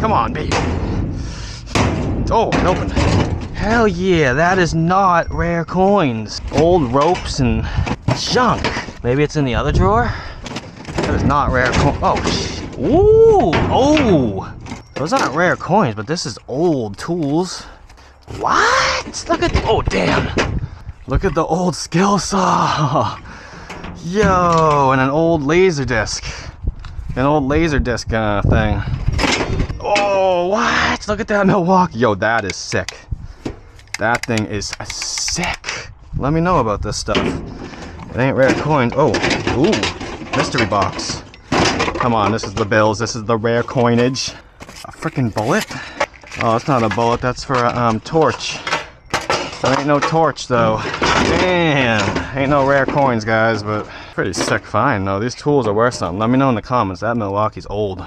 Come on, baby. Oh, it opened. Hell yeah, that is not rare coins. Old ropes and junk. Maybe it's in the other drawer? That is not rare coin. Oh, sh- Ooh, oh. Those aren't rare coins, but this is old tools. What? Look at, oh damn. Look at the old Skilsaw. Yo, and an old laser disc. An old laser disc kind of thing. Oh, what? Look at that Milwaukee. Yo, that is sick. That thing is sick. Let me know about this stuff. It ain't rare coins. Oh, ooh, mystery box. Come on, this is the bills. This is the rare coinage. A freaking bullet? Oh, it's not a bullet. That's for a um, torch. There ain't no torch though. Damn, ain't no rare coins, guys, but pretty sick find. No, these tools are worth something. Let me know in the comments. That Milwaukee's old.